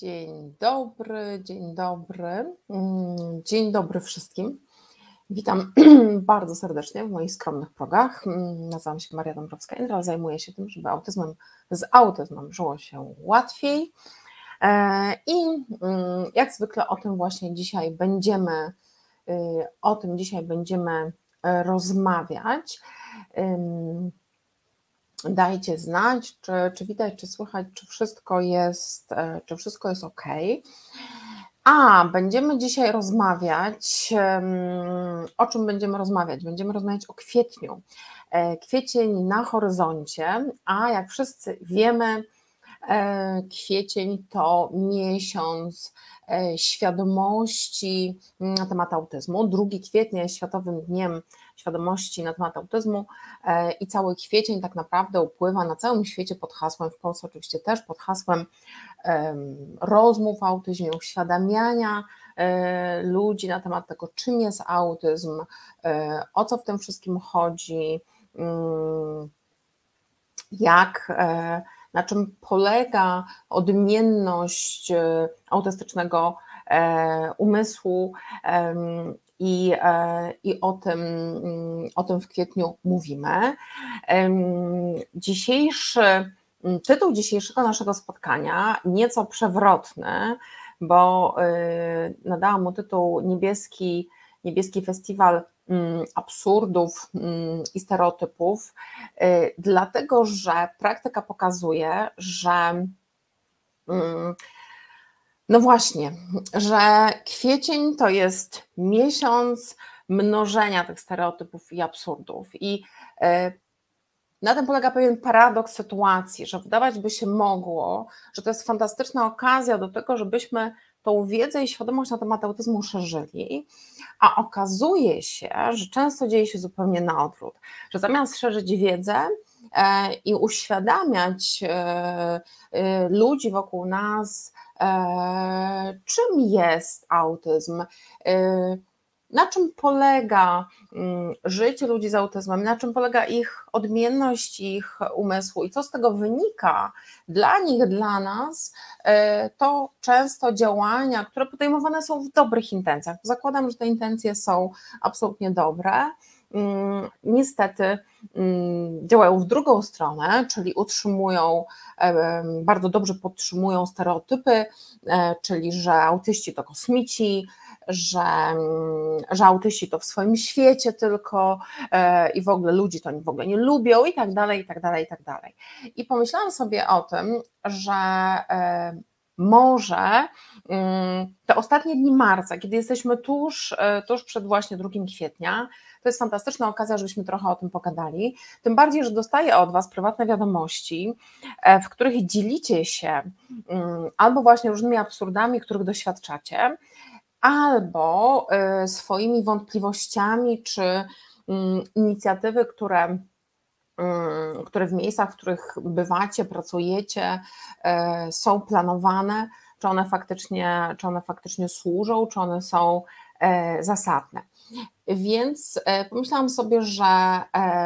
Dzień dobry, dzień dobry. Mm, dzień dobry wszystkim. Witam bardzo serdecznie w moich skromnych progach. Mm, nazywam się Maria Dąbrowska-Indral, zajmuję się tym, żeby autyzmem, z autyzmem żyło się łatwiej. E, I mm, jak zwykle o tym właśnie dzisiaj będziemy, y, o tym dzisiaj będziemy e, rozmawiać. Dajcie znać, czy, czy widać, czy słychać, czy wszystko jest, e, czy wszystko jest ok. A, będziemy dzisiaj rozmawiać. O czym będziemy rozmawiać? Będziemy rozmawiać o kwietniu. E, kwiecień na horyzoncie, a jak wszyscy wiemy, e, kwiecień to miesiąc świadomości na temat autyzmu. 2 kwietnia jest Światowym Dniem świadomości na temat autyzmu e, i cały kwiecień tak naprawdę upływa na całym świecie pod hasłem, w Polsce oczywiście też pod hasłem rozmów o autyzmie, uświadamiania e, ludzi na temat tego, czym jest autyzm, e, o co w tym wszystkim chodzi, mm, jak, na czym polega odmienność autystycznego umysłu i, e, i o, tym, mm, o tym w kwietniu mówimy. Dzisiejszy mm, tytuł dzisiejszego naszego spotkania nieco przewrotny, bo y, nadałam mu tytuł Niebieski, Niebieski Festiwal mm, absurdów i stereotypów, y, dlatego że praktyka pokazuje, że no właśnie, że kwiecień to jest miesiąc mnożenia tych stereotypów i absurdów. I e, na tym polega pewien paradoks sytuacji, że wydawać by się mogło, że to jest fantastyczna okazja do tego, żebyśmy tą wiedzę i świadomość na temat autyzmu szerzyli, a okazuje się, że często dzieje się zupełnie na odwrót, że zamiast szerzyć wiedzę, e, i uświadamiać e, ludzi wokół nas czym jest autyzm, e, na czym polega mm, życie ludzi z autyzmem, na czym polega ich odmienność ich umysłu? I co z tego wynika dla nich, dla nas, e, to często działania, które podejmowane są w dobrych intencjach. Zakładam, że te intencje są absolutnie dobre. Mm, niestety działają w drugą stronę, czyli utrzymują, bardzo dobrze podtrzymują stereotypy, e, czyli że autyści to kosmici, że, mm, że autyści to w swoim świecie tylko e, i w ogóle ludzi to w ogóle nie lubią i tak dalej, i tak dalej, i tak dalej. I pomyślałam sobie o tym, że e, może te ostatnie dni marca, kiedy jesteśmy tuż, tuż przed właśnie 2 kwietnia, to jest fantastyczna okazja, żebyśmy trochę o tym pogadali. Tym bardziej, że dostaję od Was prywatne wiadomości, e, w których dzielicie się mm, albo właśnie różnymi absurdami, których doświadczacie, albo e, swoimi wątpliwościami czy mm, inicjatywy, które mm, które w miejscach, w których bywacie, pracujecie, e, są planowane, czy one faktycznie, czy one faktycznie służą, czy one są zasadne. Więc pomyślałam sobie, że,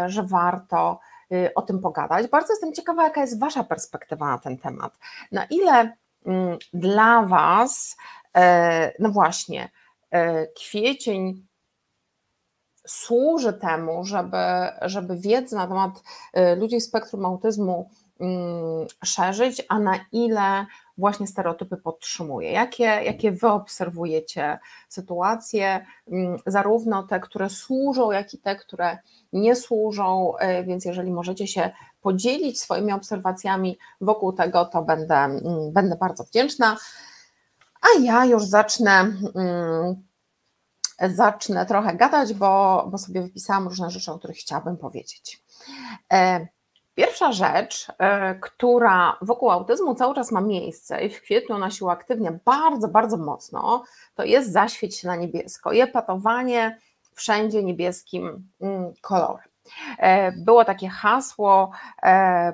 że warto y, o tym pogadać. Bardzo jestem ciekawa, jaka jest Wasza perspektywa na ten temat. Na ile mm, dla Was, no właśnie, kwiecień służy temu, żeby, żeby wiedzę na temat ludzi z spektrum autyzmu mm, szerzyć, a na ile właśnie stereotypy podtrzymuje? Jakie, jakie wy obserwujecie sytuacje, mm, zarówno te, które służą, jak i te, które nie służą, e, więc jeżeli możecie się podzielić swoimi obserwacjami wokół tego, to będę, mm, będę bardzo wdzięczna. A ja już zacznę zacznę trochę gadać, bo, bo sobie wypisałam różne rzeczy, o których chciałabym powiedzieć. E, Pierwsza rzecz, e, która wokół autyzmu cały czas ma miejsce i w kwietniu ona się uaktywnia bardzo, bardzo mocno, to jest zaświeć się na niebiesko i epatowanie wszędzie niebieskim mm, kolorem. E, było takie hasło,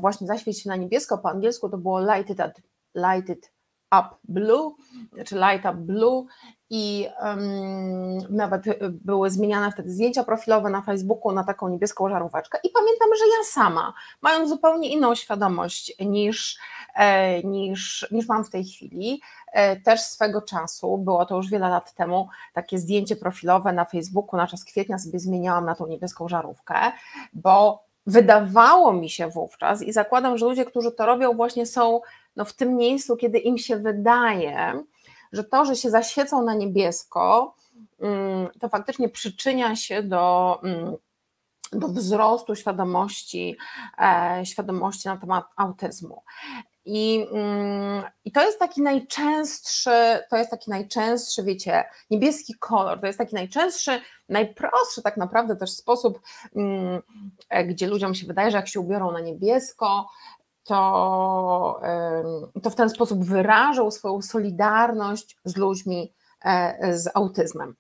właśnie zaświeć się na niebiesko, po angielsku to było light it, up, up blue, czy light up blue i um, nawet były zmieniane wtedy zdjęcia profilowe na Facebooku na taką niebieską żaróweczkę. I pamiętam, że ja sama, mając zupełnie inną świadomość niż, e, niż, niż mam w tej chwili, e, też swego czasu, było to już wiele lat temu, takie zdjęcie profilowe na Facebooku na czas kwietnia sobie zmieniałam na tą niebieską żarówkę, bo wydawało mi się wówczas i zakładam, że ludzie, którzy to robią właśnie są no, w tym miejscu, kiedy im się wydaje, że to, że się zaświecą na niebiesko, mm, to faktycznie przyczynia się do, mm, do wzrostu świadomości, e, świadomości na temat autyzmu. I, mm, I to jest taki najczęstszy, to jest taki najczęstszy, wiecie, niebieski kolor, to jest taki najczęstszy, najprostszy tak naprawdę też sposób, e, gdzie ludziom się wydaje, że jak się ubiorą na niebiesko, to, to w ten sposób wyrażał swoją solidarność z ludźmi e, z autyzmem.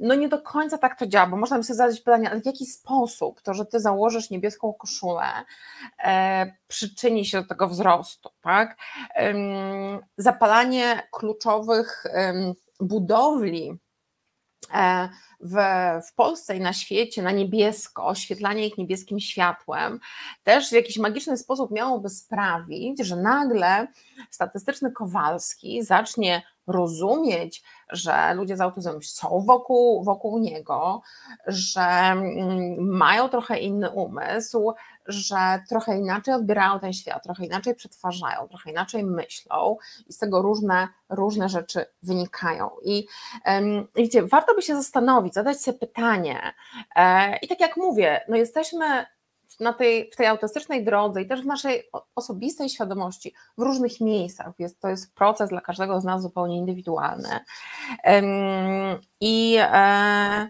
No nie do końca tak to działa, bo można by sobie zadać pytanie, ale w jaki sposób to, że ty założysz niebieską koszulę, e, przyczyni się do tego wzrostu, tak? Zapalanie kluczowych budowli w, w Polsce i na świecie na niebiesko, oświetlanie ich niebieskim światłem, też w jakiś magiczny sposób miałoby sprawić, że nagle statystyczny Kowalski zacznie rozumieć, że ludzie z autyzmem są wokół, wokół niego, że mm, mają trochę inny umysł, że trochę inaczej odbierają ten świat, trochę inaczej przetwarzają, trochę inaczej myślą i z tego różne, różne rzeczy wynikają. I um, wiecie, warto by się zastanowić, zadać sobie pytanie e, i tak jak mówię, no jesteśmy na tej, w tej autystycznej drodze i też w naszej osobistej świadomości w różnych miejscach. Jest, to jest proces dla każdego z nas zupełnie indywidualny. I e,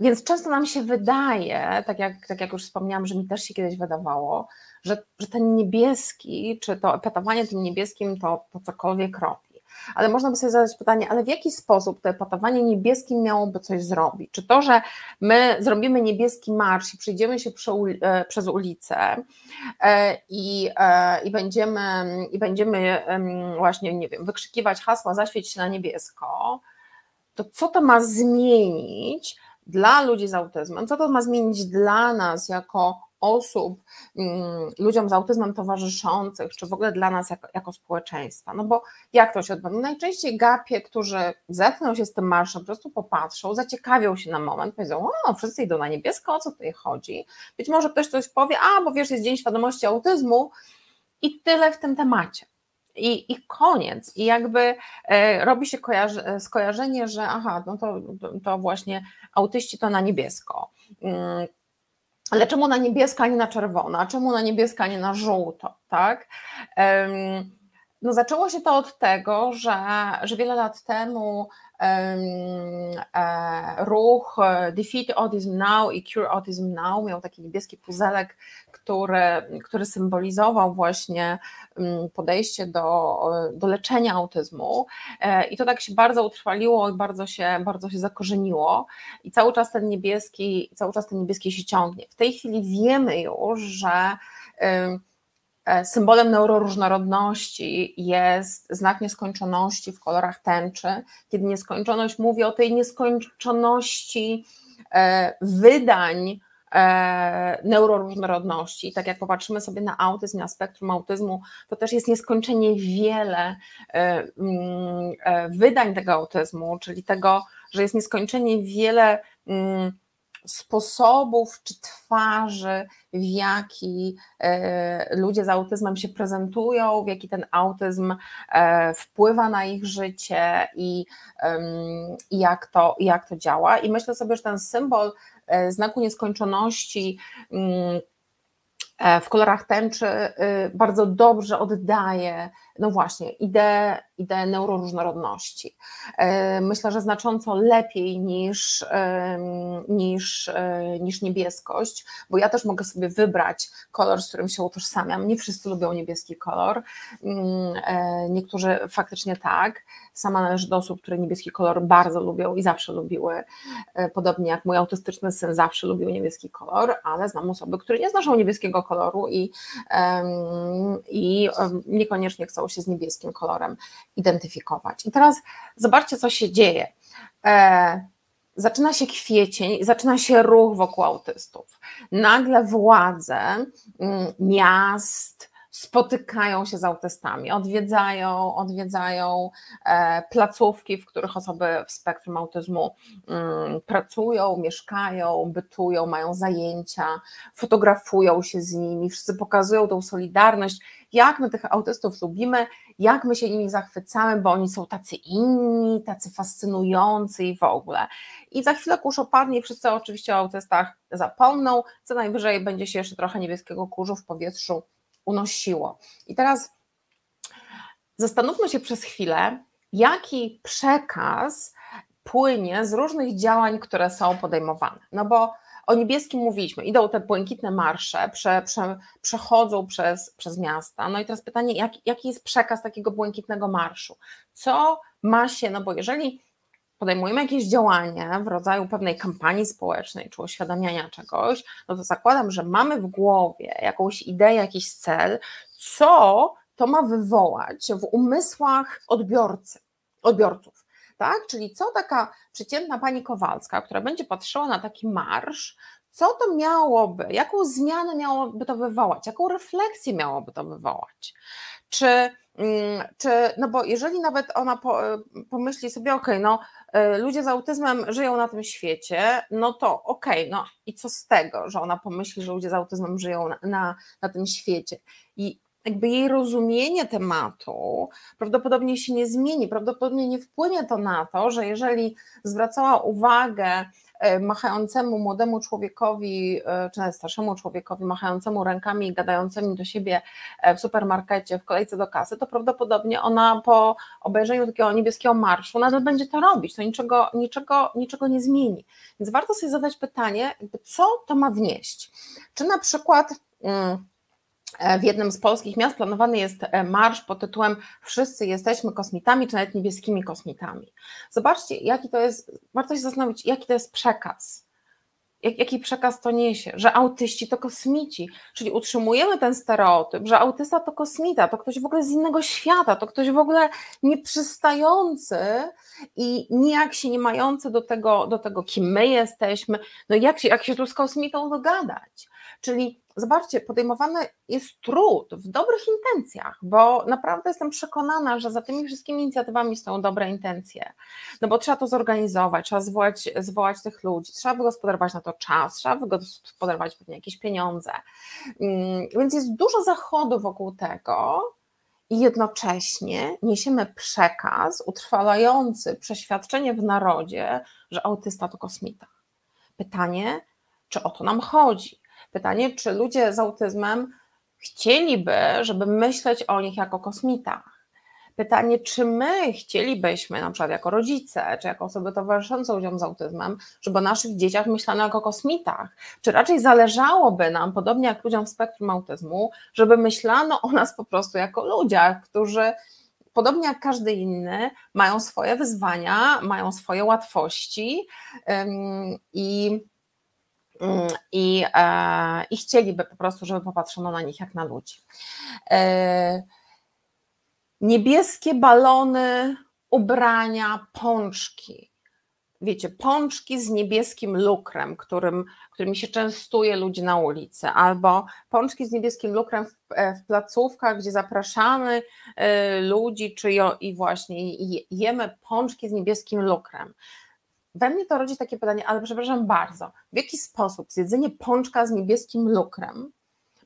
więc często nam się wydaje, tak jak, tak jak już wspomniałam, że mi też się kiedyś wydawało, że, że ten niebieski, czy to epatowanie tym niebieskim to, to cokolwiek robi ale można by sobie zadać pytanie, ale w jaki sposób to epatowanie niebieskim miałoby coś zrobić? Czy to, że my zrobimy niebieski marsz i przyjdziemy się e, przez ulicę e, i, e, i, będziemy, i będziemy właśnie, nie wiem, wykrzykiwać hasła zaświeć się na niebiesko, to co to ma zmienić dla ludzi z autyzmem? Co to ma zmienić dla nas jako osób, mm, ludziom z autyzmem towarzyszących, czy w ogóle dla nas jako, jako społeczeństwa. No bo jak to się odbywa? No najczęściej gapie, którzy zetkną się z tym marszem, po prostu popatrzą, zaciekawią się na moment, powiedzą, o, wszyscy idą na niebiesko, o co tutaj chodzi? Być może ktoś coś powie, a, bo wiesz, jest Dzień Świadomości Autyzmu i tyle w tym temacie. I, I koniec. I jakby e, robi się kojarzy, skojarzenie, że aha, no to, to właśnie autyści to na niebiesko. Mm, ale czemu na niebieska, a nie na czerwono, a czemu na niebieska, a nie na żółto, tak? No zaczęło się to od tego, że, że wiele lat temu E, ruch e, Defeat Autism Now i Cure Autism Now miał taki niebieski puzelek, który, który symbolizował właśnie mm, podejście do, do leczenia autyzmu e, i to tak się bardzo utrwaliło i bardzo się, bardzo się zakorzeniło i cały czas ten niebieski, cały czas ten niebieski się ciągnie. W tej chwili wiemy już, że E, symbolem neuroróżnorodności jest znak nieskończoności w kolorach tęczy. Kiedy nieskończoność mówi o tej nieskończoności e, wydań e, neuroróżnorodności. Tak jak popatrzymy sobie na autyzm, na spektrum autyzmu, to też jest nieskończenie wiele mm, wydań tego autyzmu, czyli tego, że jest nieskończenie wiele mm, sposobów czy twarzy, w jaki e, ludzie z autyzmem się prezentują, w jaki ten autyzm e, wpływa na ich życie i, i jak, to, jak to działa. I myślę sobie, że ten symbol e, znaku nieskończoności mm, w kolorach tęczy bardzo dobrze oddaje no właśnie, ideę, ideę neuroróżnorodności. E, myślę, że znacząco lepiej niż, niż, e, niż niebieskość, bo ja też mogę sobie wybrać kolor, z którym się utożsamiam. Nie wszyscy lubią niebieski kolor, mm, e, niektórzy faktycznie tak. Sama należy do osób, które niebieski kolor bardzo lubią i zawsze lubiły, podobnie jak mój autystyczny syn zawsze lubił niebieski kolor, ale znam osoby, które nie znoszą niebieskiego koloru i, i niekoniecznie chcą się z niebieskim kolorem identyfikować. I teraz zobaczcie, co się dzieje. E, zaczyna się kwiecień, zaczyna się ruch wokół autystów. Nagle władze mm, miast, spotykają się z autystami, odwiedzają, odwiedzają e, placówki, w których osoby w spektrum autyzmu mm, pracują, mieszkają, bytują, mają zajęcia, fotografują się z nimi, wszyscy pokazują tą solidarność, jak my tych autystów lubimy, jak my się nimi zachwycamy, bo oni są tacy inni, tacy fascynujący i w ogóle. I za chwilę kurz opadnie i wszyscy oczywiście o autystach zapomną, co najwyżej będzie się jeszcze trochę niebieskiego kurzu w powietrzu unosiło. I teraz zastanówmy się przez chwilę, jaki przekaz płynie z różnych działań, które są podejmowane. No bo o niebieskim mówiliśmy, idą te błękitne marsze, prze, prze, przechodzą przez, przez miasta. No i teraz pytanie, jak, jaki jest przekaz takiego błękitnego marszu? Co ma się, no bo jeżeli podejmujemy jakieś działanie w rodzaju pewnej kampanii społecznej czy uświadamiania czegoś, no to zakładam, że mamy w głowie jakąś ideę, jakiś cel, co to ma wywołać w umysłach odbiorcy, odbiorców. Tak? Czyli co taka przeciętna pani Kowalska, która będzie patrzyła na taki marsz, co to miałoby, jaką zmianę miałoby to wywołać, jaką refleksję miałoby to wywołać? Czy czy, no bo jeżeli nawet ona po, pomyśli sobie, ok, no y, ludzie z autyzmem żyją na tym świecie, no to okay, no i co z tego, że ona pomyśli, że ludzie z autyzmem żyją na, na, na tym świecie. I jakby jej rozumienie tematu prawdopodobnie się nie zmieni, prawdopodobnie nie wpłynie to na to, że jeżeli zwracała uwagę E, machającemu młodemu człowiekowi, e, czy nawet starszemu człowiekowi, machającemu rękami i gadającymi do siebie e, w supermarkecie, w kolejce do kasy, to prawdopodobnie ona po obejrzeniu takiego niebieskiego marszu nadal będzie to robić, to niczego, niczego, niczego nie zmieni. Więc warto sobie zadać pytanie, co to ma wnieść. Czy na przykład. Hmm, E, w jednym z polskich miast planowany jest e, marsz pod tytułem Wszyscy jesteśmy kosmitami, czy nawet niebieskimi kosmitami. Zobaczcie, jaki to jest, warto się zastanowić, jaki to jest przekaz. Jak, jaki przekaz to niesie, że autyści to kosmici, czyli utrzymujemy ten stereotyp, że autysta to kosmita, to ktoś w ogóle z innego świata, to ktoś w ogóle nieprzystający i nijak się nie mający do tego, do tego kim my jesteśmy, no jak się, jak się tu z kosmitą dogadać. Czyli zobaczcie, podejmowany jest trud w dobrych intencjach, bo naprawdę jestem przekonana, że za tymi wszystkimi inicjatywami są dobre intencje. No bo trzeba to zorganizować, trzeba zwołać, zwołać tych ludzi, trzeba wygospodarować na to czas, trzeba wygospodarować pewnie jakieś pieniądze. Mm, więc jest dużo zachodu wokół tego, i jednocześnie niesiemy przekaz utrwalający przeświadczenie w narodzie, że autysta to kosmita. Pytanie, czy o to nam chodzi? Pytanie, czy ludzie z autyzmem chcieliby, żeby myśleć o nich jako kosmitach? Pytanie, czy my chcielibyśmy, na przykład jako rodzice, czy jako osoby towarzyszące ludziom z autyzmem, żeby o naszych dzieciach myślano jako kosmitach? Czy raczej zależałoby nam, podobnie jak ludziom w spektrum autyzmu, żeby myślano o nas po prostu jako ludziach, którzy podobnie jak każdy inny, mają swoje wyzwania, mają swoje łatwości i i, e, i chcieliby po prostu, żeby popatrzono na nich jak na ludzi. E, niebieskie balony, ubrania, pączki. Wiecie, pączki z niebieskim lukrem, którym, którymi się częstuje ludzi na ulicy, albo pączki z niebieskim lukrem w, e, w placówkach, gdzie zapraszamy ludzi, czy jo, i właśnie jemy pączki z niebieskim lukrem we mnie to rodzi takie pytanie, ale przepraszam bardzo, w jaki sposób zjedzenie pączka z niebieskim lukrem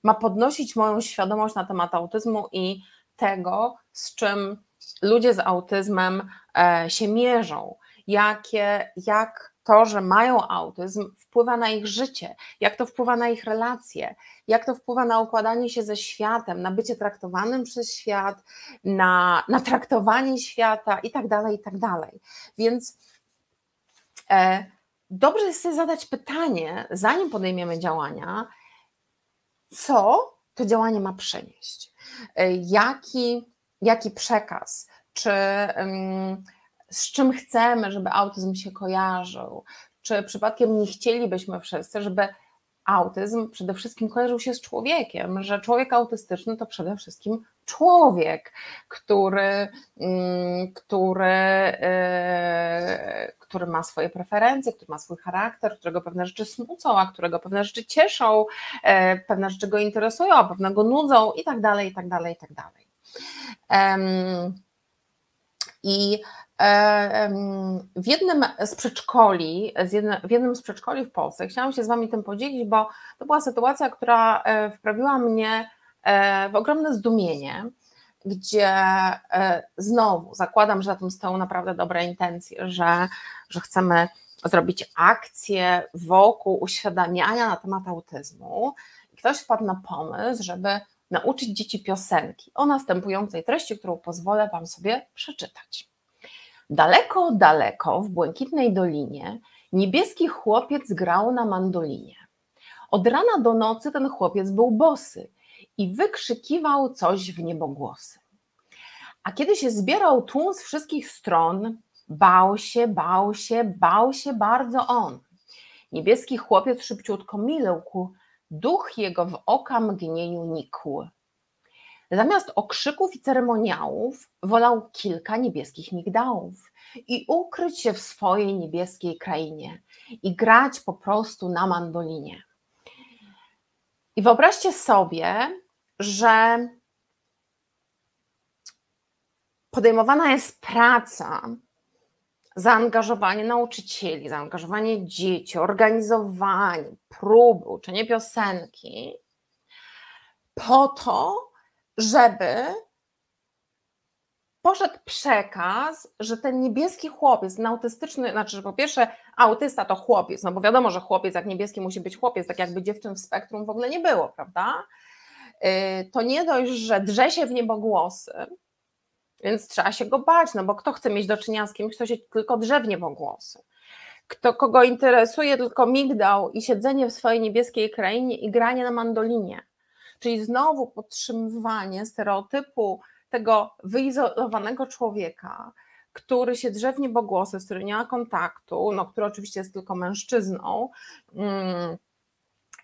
ma podnosić moją świadomość na temat autyzmu i tego, z czym ludzie z autyzmem e, się mierzą, jakie, jak to, że mają autyzm, wpływa na ich życie, jak to wpływa na ich relacje, jak to wpływa na układanie się ze światem, na bycie traktowanym przez świat, na, na traktowanie świata i tak dalej, i tak dalej. Więc dobrze jest sobie zadać pytanie, zanim podejmiemy działania, co to działanie ma przynieść, e, jaki, jaki przekaz, czy z czym chcemy, żeby autyzm się kojarzył, czy przypadkiem nie chcielibyśmy wszyscy, żeby autyzm przede wszystkim kojarzył się z człowiekiem, że człowiek autystyczny to przede wszystkim człowiek, który, mm, który, e, który ma swoje preferencje, który ma swój charakter, którego pewne rzeczy smucą, a którego pewne rzeczy cieszą, e, pewne rzeczy go interesują, a pewne go nudzą i tak dalej, i tak dalej, i tak dalej. I e, w jednym z przedszkoli, w jednym z przedszkoli w Polsce, chciałam się z Wami tym podzielić, bo to była sytuacja, która wprawiła mnie E, w ogromne zdumienie, gdzie e, znowu zakładam, że za tym stoją naprawdę dobre intencje, że, że chcemy zrobić akcję wokół uświadamiania na temat autyzmu. I ktoś wpadł na pomysł, żeby nauczyć dzieci piosenki o następującej treści, którą pozwolę Wam sobie przeczytać. Daleko, daleko w błękitnej dolinie niebieski chłopiec grał na mandolinie. Od rana do nocy ten chłopiec był bosy i wykrzykiwał coś w niebogłosy. A kiedy się zbierał tłum z wszystkich stron, bał się, bał się, bał się bardzo on. Niebieski chłopiec szybciutko milkł, duch jego w oka mgnieniu nikł. Zamiast okrzyków i ceremoniałów wolał kilka niebieskich migdałów i ukryć się w swojej niebieskiej krainie i grać po prostu na mandolinie. I wyobraźcie sobie, że podejmowana jest praca, zaangażowanie nauczycieli, zaangażowanie dzieci, organizowanie próby, uczenie piosenki, po to, żeby poszedł przekaz, że ten niebieski chłopiec, ten autystyczny, znaczy, że po pierwsze autysta to chłopiec, no bo wiadomo, że chłopiec jak niebieski musi być chłopiec, tak jakby dziewczyn w spektrum w ogóle nie było, prawda? Y, to nie dość, że drze się w niebogłosy, więc trzeba się go bać, no bo kto chce mieć do czynienia z kimś, kto się tylko drze w niebogłosy? Kto, kogo interesuje tylko migdał i siedzenie w swojej niebieskiej krainie i granie na mandolinie. Czyli znowu podtrzymywanie stereotypu tego wyizolowanego człowieka, który się drze w niebogłosy, z którym nie ma kontaktu, no, który oczywiście jest tylko mężczyzną, mm,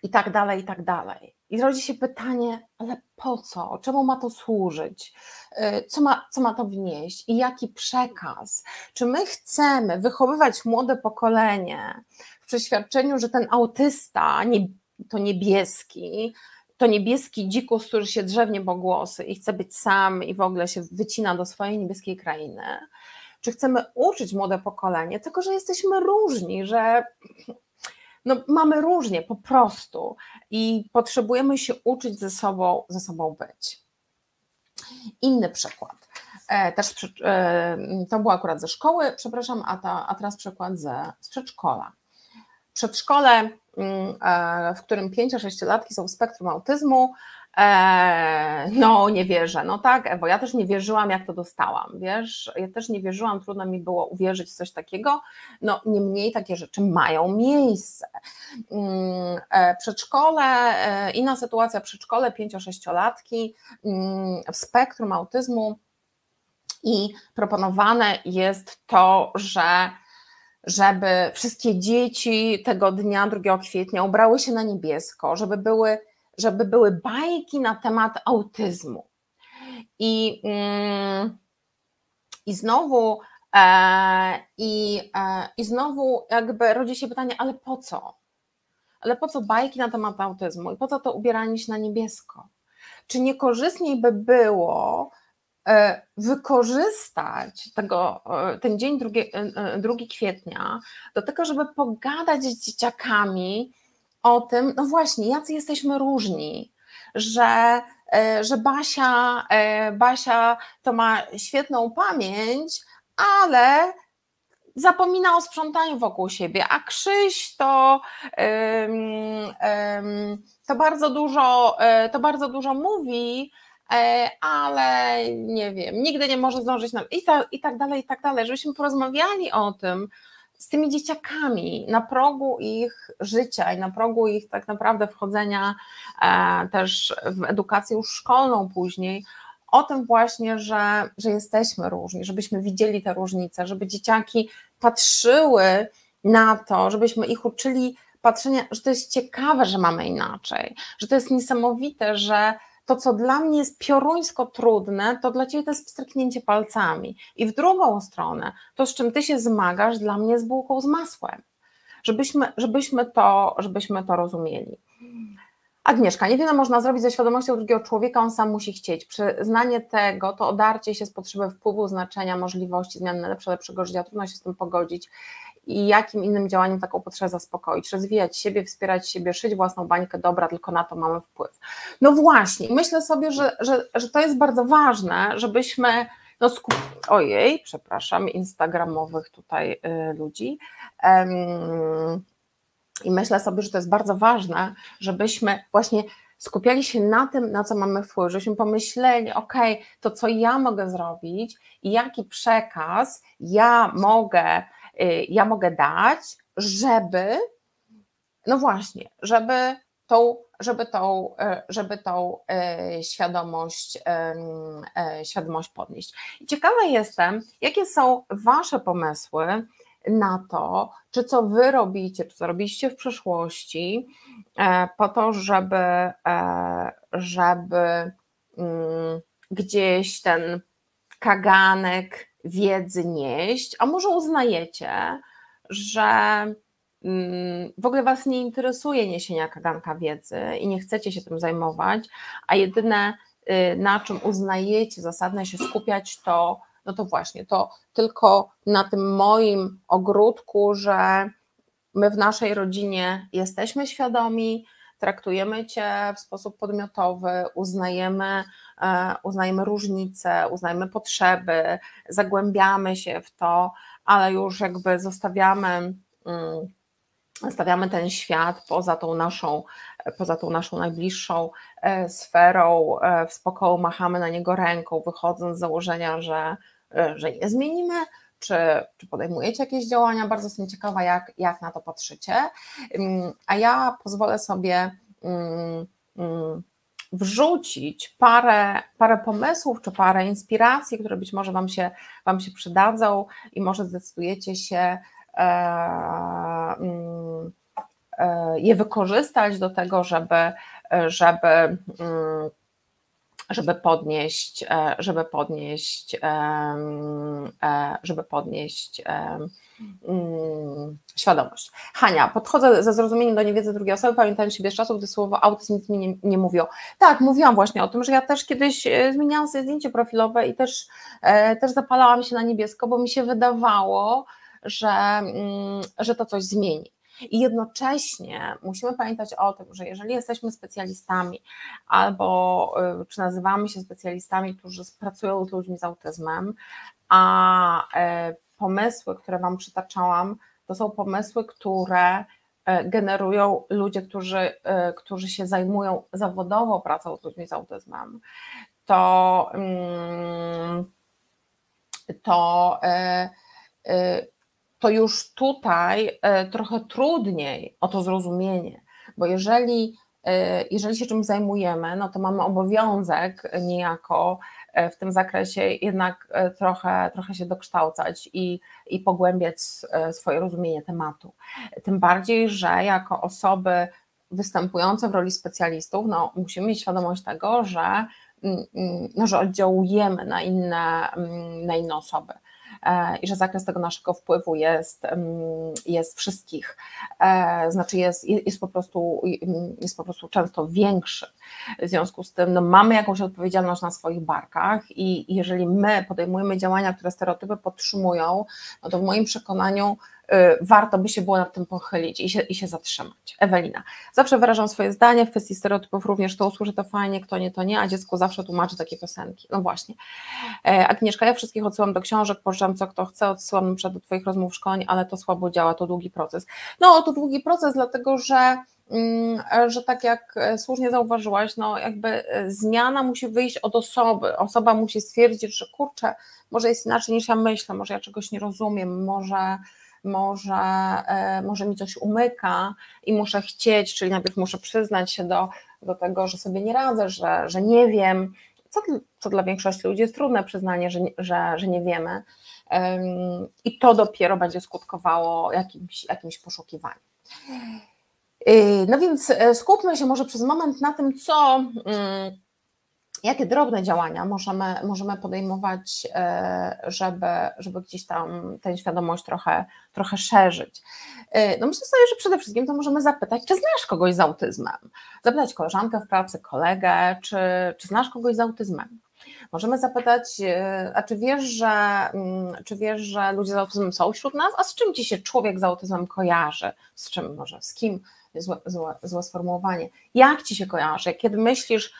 i tak dalej, i tak dalej. I rodzi się pytanie, ale po co? Czemu ma to służyć? Y, co ma, co ma to wnieść? I jaki przekaz? Czy my chcemy wychowywać młode pokolenie w przeświadczeniu, że ten autysta nie, to niebieski, to niebieski dzikus, który się drze w niebogłosy i chce być sam i w ogóle się wycina do swojej niebieskiej krainy? Czy chcemy uczyć młode pokolenie, tylko że jesteśmy różni, że no, mamy różnie po prostu i potrzebujemy się uczyć ze sobą, ze sobą być. Inny przykład. E, też e, to było akurat ze szkoły, przepraszam, a, ta, a teraz przykład ze, z przedszkola. Przedszkole, mm, e, w którym 5-6-latki są w spektrum autyzmu, E, no, nie wierzę. No tak, bo ja też nie wierzyłam, jak to dostałam. Wiesz, ja też nie wierzyłam, trudno mi było uwierzyć w coś takiego. No, niemniej takie rzeczy mają miejsce. Mm, e, przedszkole, e, inna sytuacja, przedszkole, 5-6-latki mm, w spektrum autyzmu i proponowane jest to, że żeby wszystkie dzieci tego dnia 2 kwietnia ubrały się na niebiesko, żeby były żeby były bajki na temat autyzmu. I, mm, i znowu e, i, e, I znowu jakby rodzi się pytanie, ale po co? Ale po co bajki na temat autyzmu i po co to ubieranie się na niebiesko? Czy niekorzystniej by było e, wykorzystać tego, ten dzień 2, 2 e, kwietnia do tego, żeby pogadać z dzieciakami o tym, no właśnie, jacy jesteśmy różni, że, e, że Basia, e, Basia to ma świetną pamięć, ale zapomina o sprzątaniu wokół siebie, a Krzyś to, to, bardzo, dużo, e, to bardzo dużo mówi, ale nie wiem, nigdy nie może zdążyć na, i, ta, i tak dalej, i tak dalej, żebyśmy porozmawiali o tym, z tymi dzieciakami na progu ich życia i na progu ich tak naprawdę wchodzenia e, też w edukację już szkolną później, o tym właśnie, że, że jesteśmy różni, żebyśmy widzieli te różnice, żeby dzieciaki patrzyły na to, żebyśmy ich uczyli patrzenia, że to jest ciekawe, że mamy inaczej, że to jest niesamowite, że to, co dla mnie jest pioruńsko trudne, to dla ciebie to jest stryknięcie palcami. I w drugą stronę, to z czym ty się zmagasz, dla mnie jest bułką z masłem. Żebyśmy, żebyśmy, to, żebyśmy to rozumieli. Agnieszka, niewiele można zrobić ze świadomością drugiego człowieka, on sam musi chcieć. Przyznanie tego to odarcie się z potrzeby wpływu, znaczenia, możliwości zmiany na lepsze, lepszego życia, trudno się z tym pogodzić i jakim innym działaniem taką potrzebę zaspokoić, rozwijać siebie, wspierać siebie, szyć własną bańkę dobra, tylko na to mamy wpływ. No właśnie, myślę sobie, że, że, że to jest bardzo ważne, żebyśmy no skup... ojej, przepraszam, instagramowych tutaj y, ludzi. Um, I myślę sobie, że to jest bardzo ważne, żebyśmy właśnie skupiali się na tym, na co mamy wpływ, żebyśmy pomyśleli, ok, to co ja mogę zrobić i jaki przekaz ja mogę ja mogę dać, żeby, no właśnie, żeby tą, żeby tą, y, żeby tą y, świadomość, świadomość podnieść. I ciekawa jestem, jakie są Wasze pomysły na to, czy co Wy robicie, czy co robiliście w przeszłości, e, po to, żeby, e, żeby mm, gdzieś ten kaganek wiedzy nieść, a może uznajecie, że mm, w ogóle Was nie interesuje niesienia kaganka wiedzy i nie chcecie się tym zajmować, a jedyne y, na czym uznajecie zasadne się skupiać, to no to właśnie, to tylko na tym moim ogródku, że my w naszej rodzinie jesteśmy świadomi, traktujemy Cię w sposób podmiotowy, uznajemy, e, uznajemy różnice, uznajemy potrzeby, zagłębiamy się w to, ale już jakby zostawiamy, mm, stawiamy ten świat poza tą naszą, poza tą naszą najbliższą e, sferą, e, w spokoju machamy na niego ręką, wychodząc z założenia, że, że nie zmienimy czy, czy podejmujecie jakieś działania? Bardzo jestem ciekawa, jak, jak na to patrzycie. A ja pozwolę sobie wrzucić parę, parę pomysłów czy parę inspiracji, które być może Wam się, wam się przydadzą i może zdecydujecie się e, e, je wykorzystać do tego, żeby, żeby żeby podnieść, e, żeby podnieść, e, żeby podnieść mm, świadomość. Hania, podchodzę ze zrozumieniem do niewiedzy drugiej osoby, pamiętając siebie z czasów, gdy słowo autyzm nic mi nie, nie mówiło. Tak, mówiłam właśnie o tym, że ja też kiedyś e, zmieniałam sobie zdjęcie profilowe i też, też zapalałam się na niebiesko, bo mi się wydawało, że, mm, że to coś zmieni. I jednocześnie musimy pamiętać o tym, że jeżeli jesteśmy specjalistami albo y, czy nazywamy się specjalistami, którzy pracują z ludźmi z autyzmem, a e, pomysły, które Wam przytaczałam, to są pomysły, które e, generują ludzie, którzy, e, którzy się zajmują zawodowo pracą z ludźmi z autyzmem, to, mm, to to już tutaj e, trochę trudniej o to zrozumienie, bo jeżeli, e, jeżeli się czymś zajmujemy, no to mamy obowiązek niejako e, w tym zakresie jednak trochę, trochę się dokształcać i, i pogłębiać swoje rozumienie tematu. Tym bardziej, że jako osoby występujące w roli specjalistów, no, musimy mieć świadomość tego, że, mm, mm, no, że oddziałujemy na inne, mm, na inne osoby. E, i że zakres tego naszego wpływu jest, jest wszystkich, e, znaczy jest, jest, po prostu, jest po prostu często większy. W związku z tym no, mamy jakąś odpowiedzialność na swoich barkach i jeżeli my podejmujemy działania, które stereotypy podtrzymują, no to w moim przekonaniu warto by się było nad tym pochylić i się, i się zatrzymać. Ewelina, zawsze wyrażam swoje zdanie w kwestii stereotypów, również to usłyszy to fajnie, kto nie, to nie, a dziecko zawsze tłumaczy takie piosenki. No właśnie. E, Agnieszka, ja wszystkich odsyłam do książek, pożyczam co kto chce, odsyłam na przykład do Twoich rozmów szkoleń, ale to słabo działa, to długi proces. No, to długi proces, dlatego że mm, że tak jak e, słusznie zauważyłaś, no jakby e, zmiana musi wyjść od osoby. Osoba musi stwierdzić, że kurczę, może jest inaczej niż ja myślę, może ja czegoś nie rozumiem, może może, e, może mi coś umyka i muszę chcieć, czyli najpierw muszę przyznać się do, do tego, że sobie nie radzę, że, że nie wiem, co, co dla większości ludzi jest trudne przyznanie, że, że, że nie wiemy. I to dopiero będzie skutkowało jakimś, jakimś poszukiwaniem. Y, no więc e, skupmy się może przez moment na tym, co, mm, jakie drobne działania możemy, możemy podejmować, e, żeby, żeby gdzieś tam tę świadomość trochę, trochę szerzyć. Y, no myślę sobie, że przede wszystkim to możemy zapytać, czy znasz kogoś z autyzmem? Zapytać koleżankę w pracy, kolegę, czy, czy znasz kogoś z autyzmem? Możemy zapytać, e, a czy wiesz, że, mm, czy wiesz, że ludzie z autyzmem są wśród nas? A z czym ci się człowiek z autyzmem kojarzy? Z czym może? Z kim? Złe, złe, złe sformułowanie. Jak ci się kojarzy? Kiedy myślisz,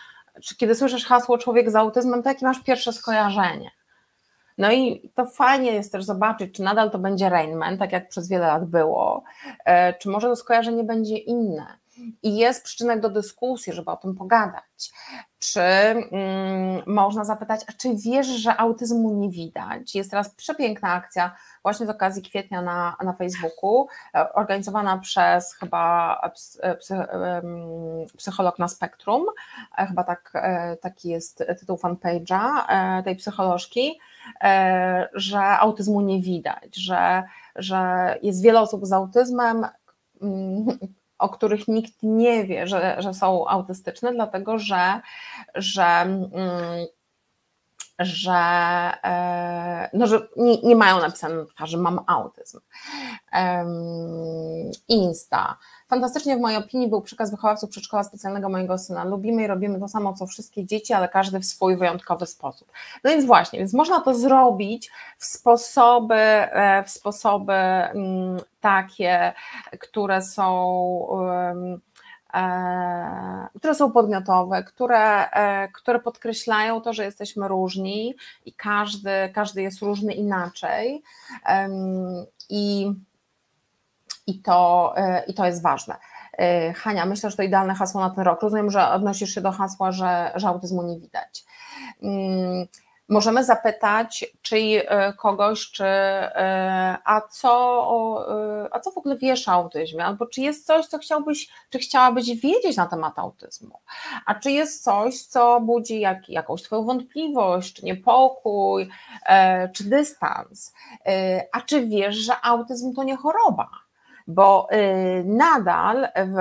czy kiedy słyszysz hasło człowiek z autyzmem, to jakie masz pierwsze skojarzenie? No i to fajnie jest też zobaczyć, czy nadal to będzie Rainman, tak jak przez wiele lat było, e, czy może to skojarzenie będzie inne i jest przyczynek do dyskusji, żeby o tym pogadać. Czy mm, można zapytać, a czy wiesz, że autyzmu nie widać? Jest teraz przepiękna akcja właśnie z okazji kwietnia na, na Facebooku, e, organizowana przez chyba e, psy, psycholog na spektrum, e, chyba tak, taki jest tytuł fanpage'a tej psycholożki, że autyzmu nie widać, że, że jest wiele osób z autyzmem, mm, o których nikt nie wie, że, że są autystyczne, dlatego że, że mm, że, e, no, że nie, nie, mają napisane na twarzy mam autyzm. Insta. Fantastycznie w mojej opinii był przekaz wychowawców przedszkola specjalnego mojego syna. Lubimy i robimy to samo, co wszystkie dzieci, ale każdy w swój wyjątkowy sposób. No więc właśnie, więc można to zrobić w sposoby, e, w sposoby mm, takie, które są e, które są podmiotowe, które, e, które podkreślają to, że jesteśmy różni i każdy, każdy jest różny inaczej. I i to, e, i to jest ważne. E, Hania, myślę, że to idealne hasło na ten rok. Rozumiem, że odnosisz się do hasła, że, że autyzmu nie widać. Mm, możemy zapytać, czy e, kogoś, czy a co, a co w ogóle wiesz o autyzmie, albo czy jest coś, co chciałbyś, czy chciałabyś wiedzieć na temat autyzmu, a czy jest coś, co budzi jak, jakąś Twoją wątpliwość, czy niepokój, czy dystans, a czy wiesz, że autyzm to nie choroba, bo y, nadal w,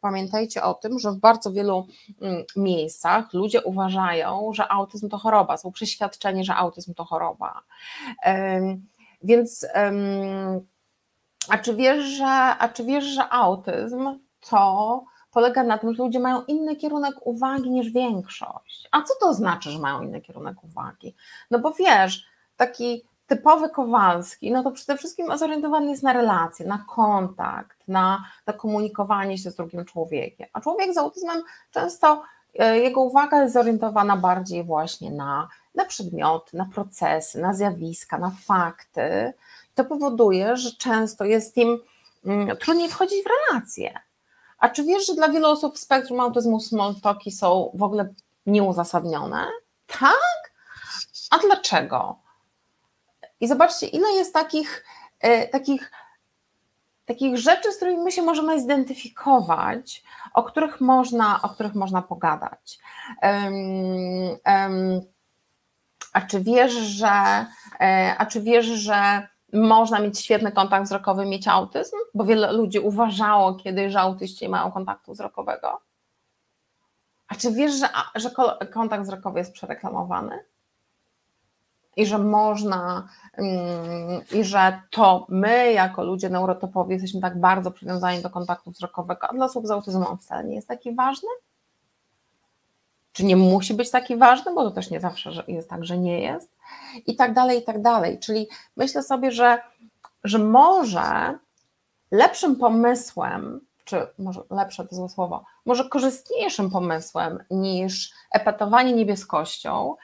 pamiętajcie o tym, że w bardzo wielu mm, miejscach ludzie uważają, że autyzm to choroba, są przeświadczeni, że autyzm to choroba. Więc a czy wiesz, że, a czy wiesz, że autyzm to polega na tym, że ludzie mają inny kierunek uwagi niż większość. A co to znaczy, że mają inny kierunek uwagi? No bo wiesz, taki typowy Kowalski, no to przede wszystkim zorientowany jest na relacje, na kontakt, na, na komunikowanie się z drugim człowiekiem. A człowiek z autyzmem często e, jego uwaga jest zorientowana bardziej właśnie na, na przedmioty, na procesy, na zjawiska, na fakty. To powoduje, że często jest im mm, trudniej wchodzić w relacje. A czy wiesz, że dla wielu osób w spektrum autyzmu small talki są w ogóle nieuzasadnione? Tak? A dlaczego? I zobaczcie, ile jest takich, e, takich, takich rzeczy, z którymi my się możemy zidentyfikować, o których można, o których można pogadać. Um, um, a czy wiesz, że, e, a czy wiesz, że można mieć świetny kontakt wzrokowy, mieć autyzm? Bo wiele ludzi uważało kiedyś, że autyści mają kontaktu wzrokowego. A czy wiesz, że, że kontakt wzrokowy jest przereklamowany? I że można, mm, i że to my, jako ludzie neurotopowi, jesteśmy tak bardzo przywiązani do kontaktu wzrokowego, a dla osób z autyzmem on wcale nie jest taki ważny? Czy nie musi być taki ważny, bo to też nie zawsze jest tak, że nie jest, i tak dalej, i tak dalej. Czyli myślę sobie, że, że może lepszym pomysłem, czy może lepsze to złe słowo, może korzystniejszym pomysłem niż epatowanie niebieskością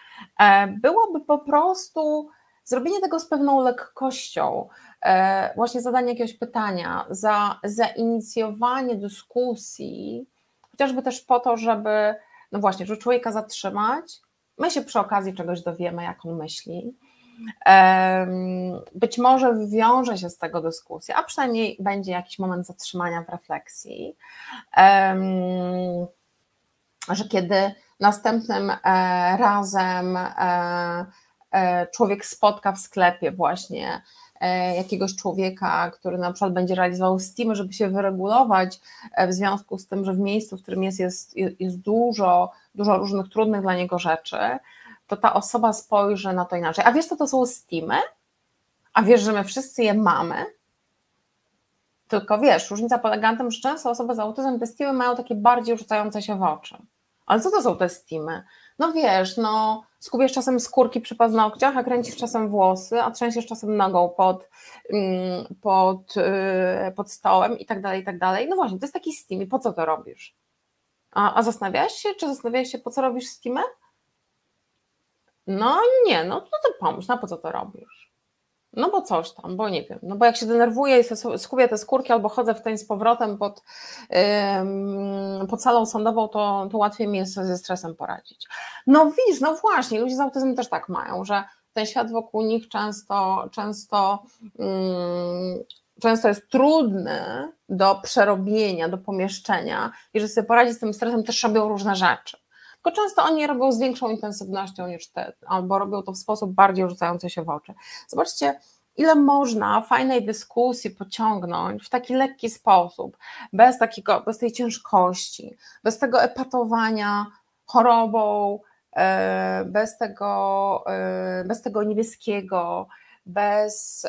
byłoby po prostu zrobienie tego z pewną lekkością, e, właśnie zadanie jakiegoś pytania, za zainicjowanie dyskusji, chociażby też po to, żeby, no właśnie, żeby człowieka zatrzymać, my się przy okazji czegoś dowiemy, jak on myśli, być może wiąże się z tego dyskusja, a przynajmniej będzie jakiś moment zatrzymania w refleksji, że kiedy następnym e, razem e, e, człowiek spotka w sklepie właśnie jakiegoś człowieka, który na przykład będzie realizował Steam, żeby się wyregulować w związku z tym, że w miejscu, w którym jest, jest, jest dużo, dużo różnych trudnych dla niego rzeczy, to ta osoba spojrzy na to inaczej. A wiesz, co to są Steamy? A wiesz, że my wszyscy je mamy? Tylko wiesz, różnica polega na tym, że często osoby z autyzmem te Steamy mają takie bardziej rzucające się w oczy. Ale co to są te Steamy? No wiesz, no skubiesz czasem skórki przy paznokciach, a kręcisz czasem włosy, a trzęsiesz czasem nogą pod, mm, pod, y, pod stołem i tak dalej, i tak dalej. No właśnie, to jest taki Steam i po co to robisz? A, a się, czy zastanawiasz się, po co robisz Steamę? No nie, no to, to pomyśl, na po co to robisz? No bo coś tam, bo nie wiem, no bo jak się denerwuję i skubię te skórki albo chodzę w ten z powrotem pod, yy, pod salą sądową, to, to łatwiej mi jest ze stresem poradzić. No widzisz, no właśnie, ludzie z autyzmem też tak mają, że ten świat wokół nich często, często, yy, często jest trudny do przerobienia, do pomieszczenia i że sobie poradzić z tym stresem też robią różne rzeczy tylko często oni robią z większą intensywnością niż te, albo robią to w sposób bardziej rzucający się w oczy. Zobaczcie, ile można fajnej dyskusji pociągnąć w taki lekki sposób, bez takiego, bez tej ciężkości, bez tego epatowania chorobą, e, bez tego, e, bez tego niebieskiego, bez,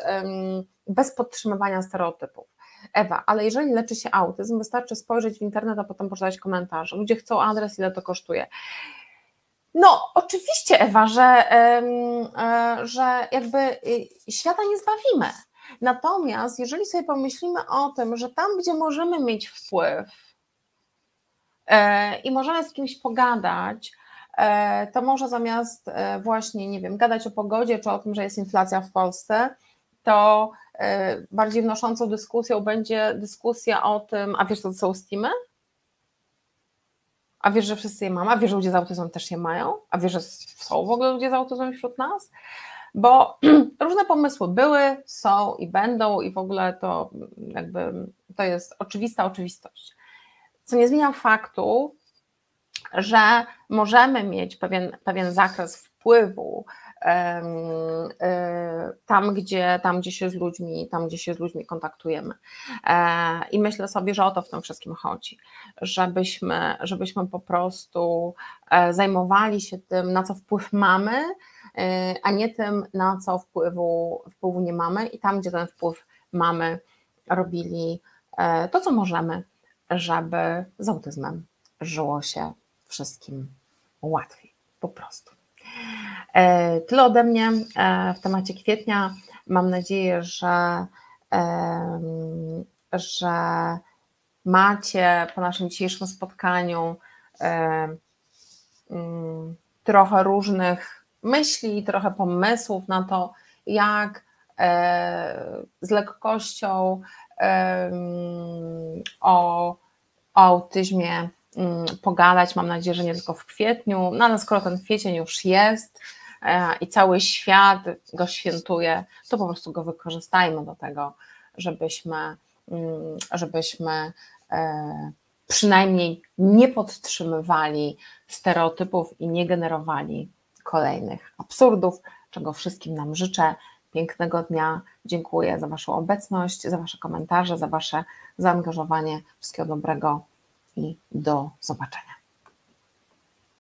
bez podtrzymywania stereotypów. Ewa, ale jeżeli leczy się autyzm, wystarczy spojrzeć w internet, a potem poczytać komentarze. Ludzie chcą adres, ile to kosztuje. No, oczywiście, Ewa, że, e, że jakby y, świata nie zbawimy. Natomiast jeżeli sobie pomyślimy o tym, że tam, gdzie możemy mieć wpływ e, i możemy z kimś pogadać, e, to może zamiast właśnie, nie wiem, gadać o pogodzie czy o tym, że jest inflacja w Polsce, to E, bardziej wnoszącą dyskusją będzie dyskusja o tym, a wiesz co to są Steamy? A wiesz, że wszyscy je mamy? A wiesz, że ludzie z autyzmem też je mają? A wiesz, że są w ogóle ludzie z autyzmem wśród nas? Bo różne pomysły były, są i będą i w ogóle to jakby to jest oczywista oczywistość. Co nie zmienia faktu, że możemy mieć pewien, pewien zakres wpływu E, tam gdzie, tam, gdzie się z ludźmi, tam, gdzie się z ludźmi kontaktujemy. E, I myślę sobie, że o to w tym wszystkim chodzi, żebyśmy, żebyśmy po prostu e, zajmowali się tym, na co wpływ mamy, a nie tym, na co wpływu, wpływu nie mamy, i tam, gdzie ten wpływ mamy, robili to, co możemy, żeby z autyzmem żyło się wszystkim łatwiej, po prostu. E, tyle ode mnie e, w temacie kwietnia. Mam nadzieję, że, że macie po naszym dzisiejszym spotkaniu mm, trochę różnych myśli, trochę pomysłów na to, jak e, z lekkością o, o autyzmie pogadać. Mam nadzieję, że nie tylko w kwietniu. No ale skoro ten kwiecień już jest e, i cały świat go świętuje, to po prostu go wykorzystajmy do tego, żebyśmy, mm, żebyśmy e, przynajmniej nie podtrzymywali stereotypów i nie generowali kolejnych absurdów, czego wszystkim nam życzę. Pięknego dnia. Dziękuję za Waszą obecność, za Wasze komentarze, za Wasze zaangażowanie. Wszystkiego dobrego i do zobaczenia.